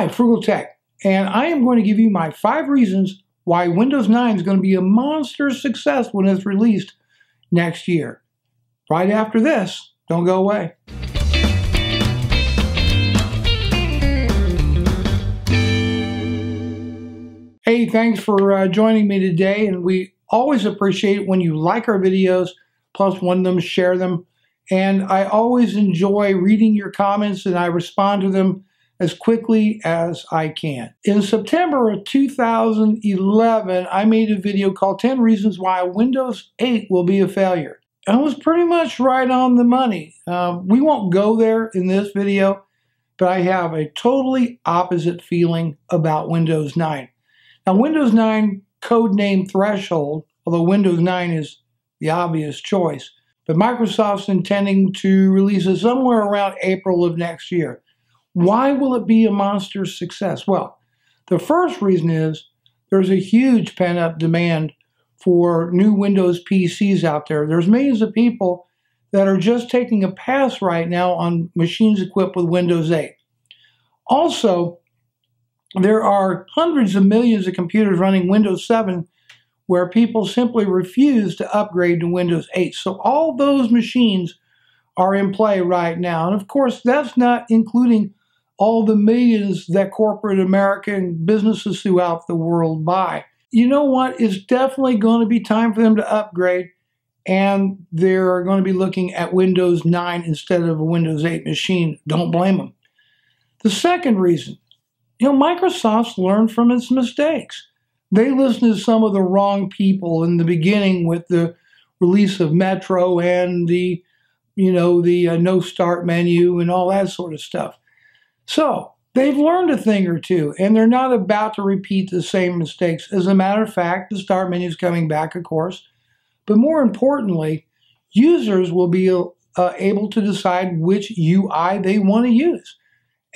Hi, Frugal Tech, and I am going to give you my five reasons why Windows 9 is going to be a monster success when it's released next year. Right after this, don't go away. Hey, thanks for uh, joining me today, and we always appreciate it when you like our videos, plus one of them, share them. And I always enjoy reading your comments and I respond to them as quickly as I can. In September of 2011, I made a video called 10 Reasons Why Windows 8 Will Be a Failure. I was pretty much right on the money. Uh, we won't go there in this video, but I have a totally opposite feeling about Windows 9. Now, Windows 9 code name Threshold, although Windows 9 is the obvious choice, but Microsoft's intending to release it somewhere around April of next year. Why will it be a monster success? Well, the first reason is there's a huge pent up demand for new Windows PCs out there. There's millions of people that are just taking a pass right now on machines equipped with Windows 8. Also, there are hundreds of millions of computers running Windows 7 where people simply refuse to upgrade to Windows 8. So all those machines are in play right now. And of course, that's not including all the millions that corporate American businesses throughout the world buy. You know what? It's definitely going to be time for them to upgrade, and they're going to be looking at Windows 9 instead of a Windows 8 machine. Don't blame them. The second reason, you know, Microsoft's learned from its mistakes. They listened to some of the wrong people in the beginning with the release of Metro and the, you know, the uh, no start menu and all that sort of stuff. So they've learned a thing or two, and they're not about to repeat the same mistakes. As a matter of fact, the start menu is coming back, of course. But more importantly, users will be uh, able to decide which UI they want to use.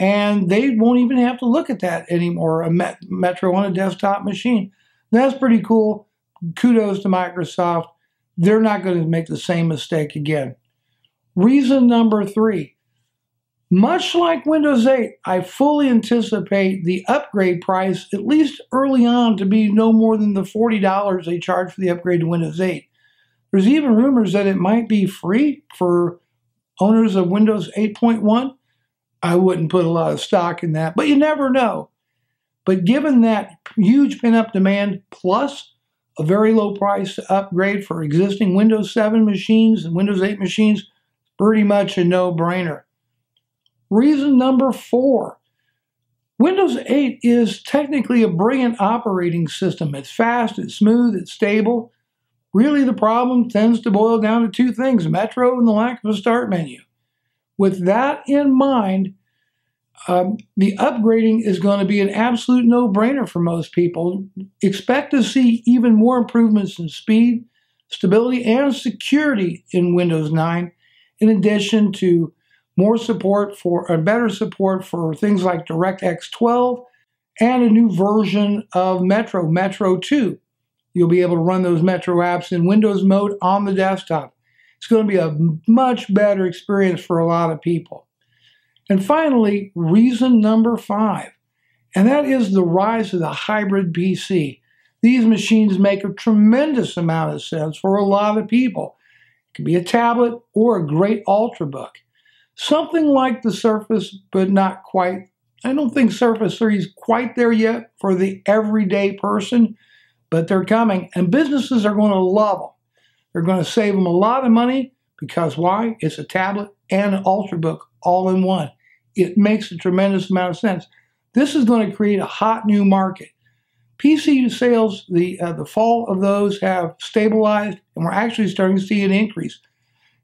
And they won't even have to look at that anymore, a Met- Metro on a desktop machine. That's pretty cool. Kudos to Microsoft. They're not going to make the same mistake again. Reason number three much like Windows 8, I fully anticipate the upgrade price, at least early on, to be no more than the $40 they charge for the upgrade to Windows 8. There's even rumors that it might be free for owners of Windows 8.1. I wouldn't put a lot of stock in that, but you never know. But given that huge pin up demand plus a very low price to upgrade for existing Windows 7 machines and Windows 8 machines, pretty much a no brainer. Reason number four Windows 8 is technically a brilliant operating system. It's fast, it's smooth, it's stable. Really, the problem tends to boil down to two things Metro and the lack of a start menu. With that in mind, um, the upgrading is going to be an absolute no brainer for most people. Expect to see even more improvements in speed, stability, and security in Windows 9, in addition to more support for and better support for things like DirectX 12 and a new version of Metro, Metro 2. You'll be able to run those Metro apps in Windows mode on the desktop. It's going to be a much better experience for a lot of people. And finally, reason number five, and that is the rise of the hybrid PC. These machines make a tremendous amount of sense for a lot of people. It can be a tablet or a great Ultrabook. Something like the Surface, but not quite. I don't think Surface 3 is quite there yet for the everyday person, but they're coming. And businesses are going to love them. They're going to save them a lot of money because why? It's a tablet and an Ultrabook all in one. It makes a tremendous amount of sense. This is going to create a hot new market. PC sales, the uh, the fall of those have stabilized, and we're actually starting to see an increase.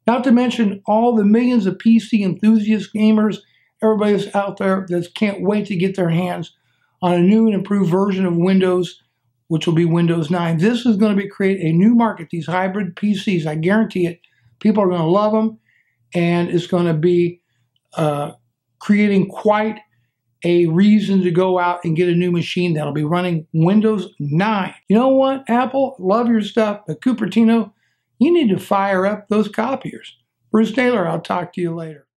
Not to mention all the millions of PC enthusiast gamers, everybody that's out there that can't wait to get their hands on a new and improved version of Windows, which will be Windows 9. This is going to be create a new market, these hybrid PCs. I guarantee it. People are going to love them, and it's going to be uh, creating quite a reason to go out and get a new machine that'll be running Windows 9. You know what, Apple? Love your stuff, but Cupertino, you need to fire up those copiers. Bruce Naylor, I'll talk to you later.